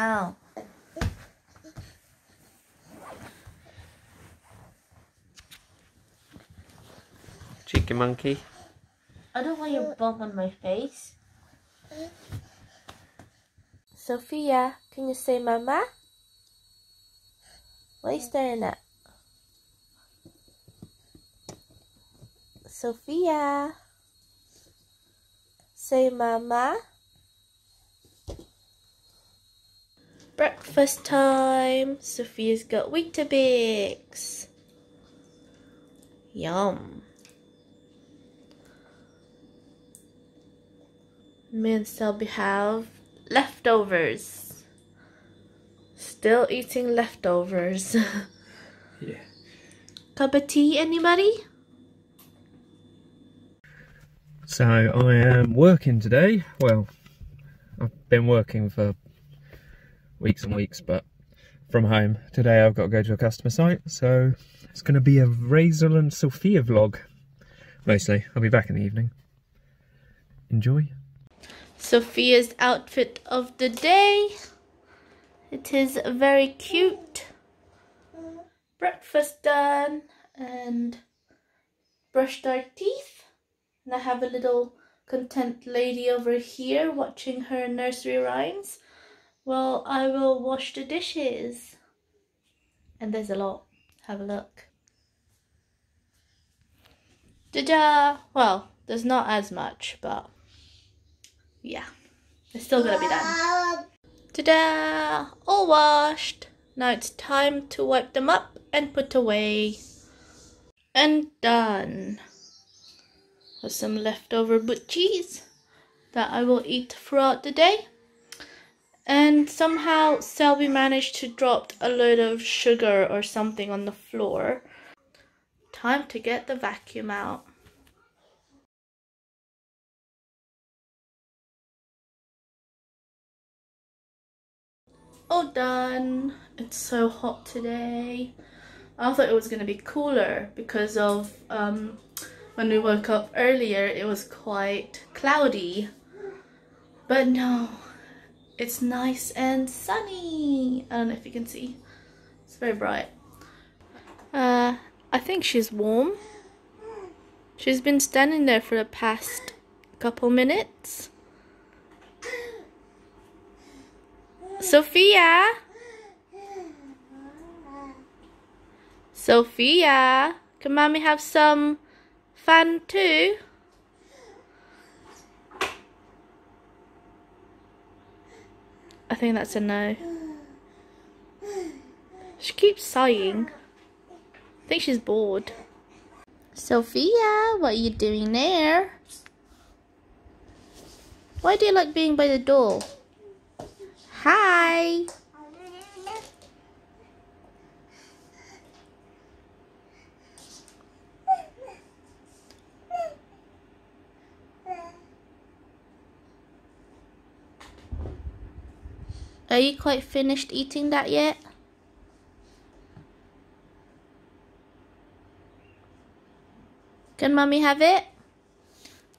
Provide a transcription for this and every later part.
Ow. Cheeky monkey. I don't want your bum on my face. Sofia, can you say mama? What are you staring at? Sofia. Say mama. Breakfast time. Sofia's got Weetabix. Yum. Me and Selby have leftovers. Still eating leftovers. Yeah. Cup of tea, anybody? So I am working today. Well, I've been working for weeks and weeks, but from home. Today I've got to go to a customer site, so it's going to be a Razel and Sofia vlog. Mostly. I'll be back in the evening. Enjoy. Sofia's outfit of the day. It is very cute. Breakfast done and brushed our teeth. And I have a little content lady over here watching her nursery rhymes. Well, I will wash the dishes. And there's a lot. Have a look. Ta-da! Well, there's not as much, but yeah, it's still gonna be done. Ta-da! All washed. Now it's time to wipe them up and put away. And done. With some leftover butchies that I will eat throughout the day. And somehow Selby managed to drop a load of sugar or something on the floor. Time to get the vacuum out. All done. It's so hot today. I thought it was going to be cooler because of um, when we woke up earlier, it was quite cloudy. But no, it's nice and sunny. I don't know if you can see. It's very bright. Uh, I think she's warm. She's been standing there for the past couple minutes. Sofia? Sofia? Can mommy have some fun too? Think that's a no. She keeps sighing. I think she's bored. Sofia, what are you doing there? Why do you like being by the door? Hi. Are you quite finished eating that yet? Can mommy have it?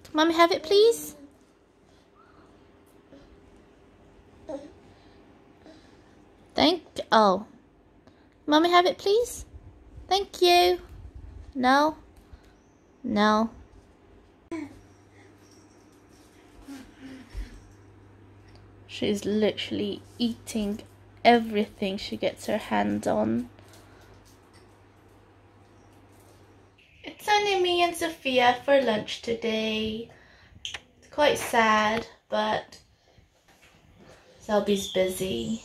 Can mommy have it please? Thank oh. Mommy have it please? Thank you. No. No. She's literally eating everything she gets her hands on. It's only me and Sofia for lunch today. It's quite sad, but Selby's busy.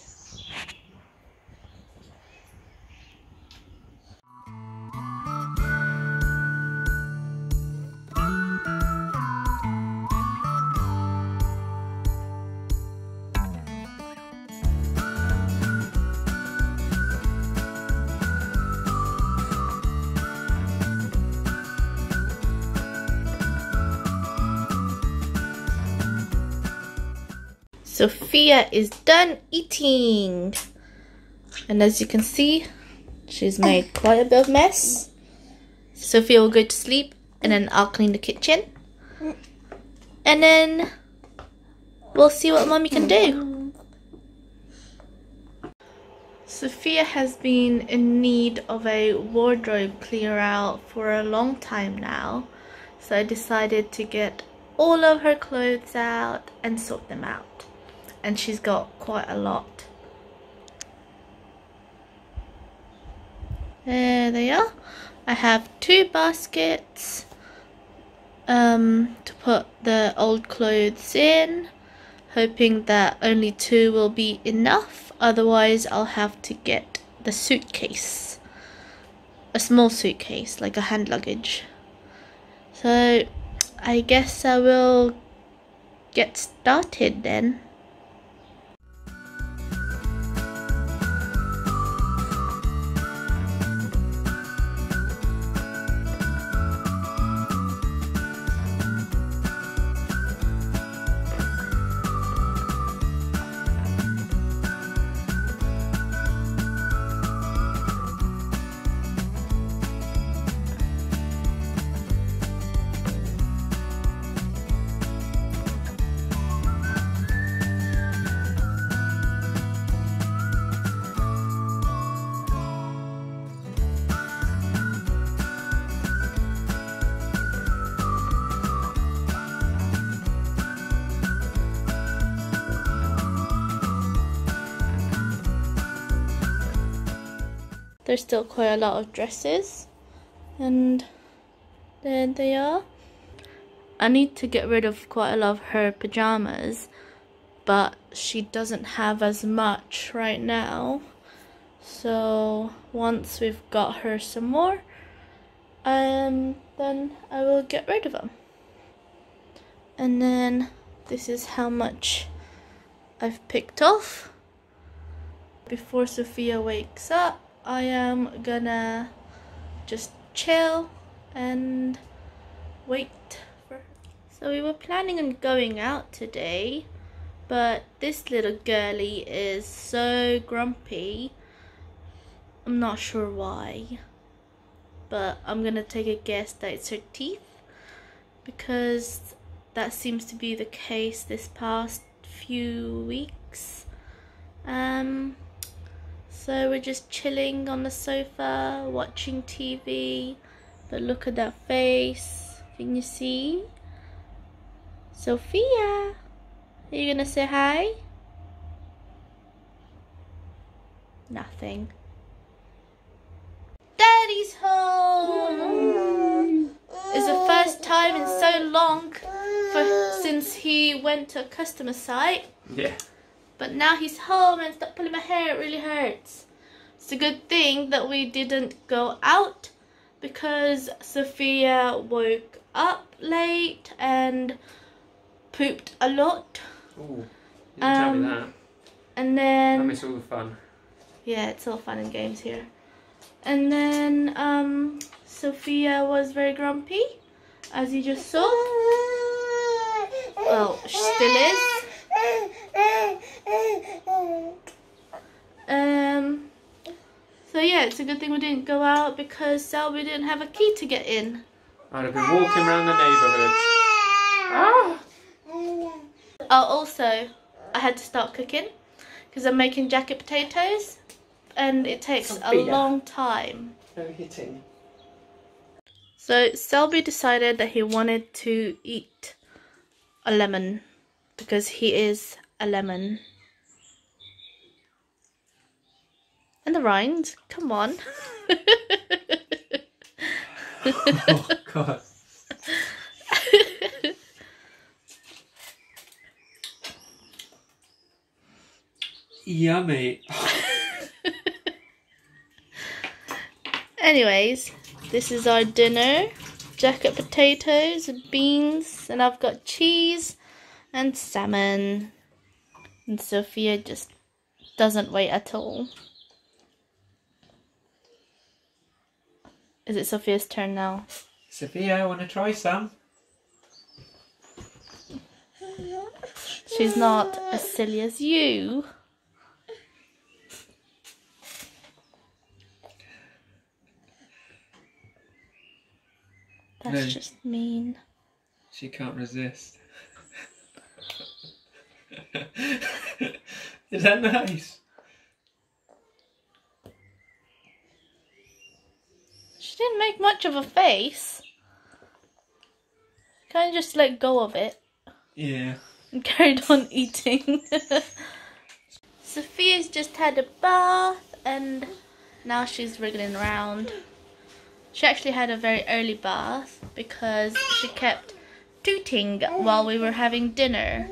Sofia is done eating. And as you can see, she's made ah. quite a bit of mess. Sofia will go to sleep and then I'll clean the kitchen. And then we'll see what mommy can do. Sofia has been in need of a wardrobe clear out for a long time now, so I decided to get all of her clothes out and sort them out. And she's got quite a lot. There they are. I have two baskets um, to put the old clothes in, hoping that only two will be enough otherwise I'll have to get the suitcase a small suitcase like a hand luggage so I guess I will get started then there's still quite a lot of dresses. And there they are. I need to get rid of quite a lot of her pajamas but she doesn't have as much right now. So once we've got her some more um then I will get rid of them and then this is how much I've picked off before Sofia wakes up I am gonna just chill and wait for her. So we were planning on going out today, but this little girly is so grumpy. I'm not sure why, but I'm gonna take a guess that it's her teeth because that seems to be the case this past few weeks. Um, so we're just chilling on the sofa, watching TV. But look at that face. Can you see? Sofia, are you gonna say hi? Nothing. Daddy's home! It's the first time in so long for since he went to a customer site. Yeah. But now he's home and stop pulling my hair, it really hurts. It's a good thing that we didn't go out because Sofia woke up late and pooped a lot. Oh, you um, tell me that. And then... I miss all the fun. Yeah, it's all fun and games here. And then um, Sofia was very grumpy, as you just saw. Well, she still is. Um, so yeah, it's a good thing we didn't go out because Selby didn't have a key to get in. I'd have been walking around the neighbourhood. Ah! Oh, also, I had to start cooking because I'm making jacket potatoes and it takes Sofia. a long time. No hitting. So Selby decided that he wanted to eat a lemon because he is a lemon. And the rind, come on. oh god. Yummy. Anyways, this is our dinner. Jacket potatoes, and beans, and I've got cheese and salmon. And Sofia just doesn't wait at all. Is it Sofia's turn now? Sofia, I want to try some. She's not as silly as you. That's no, just mean. She can't resist. Is that nice? She didn't make much of a face. Kind of just let go of it. Yeah. And carried on eating. Sofia's just had a bath and now she's wriggling around. She actually had a very early bath because she kept tooting while we were having dinner.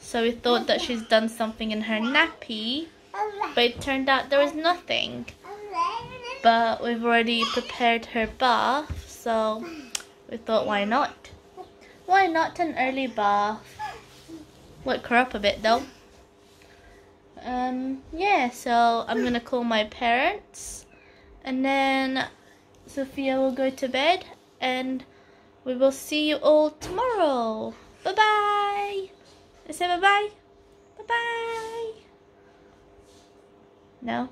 So we thought that she's done something in her nappy, but it turned out there was nothing. But we've already prepared her bath, so we thought why not? Why not an early bath? Wake her up a bit though. Um, yeah, so I'm gonna call my parents and then Sofia will go to bed and we will see you all tomorrow. Bye bye. Say bye bye. Bye bye. No?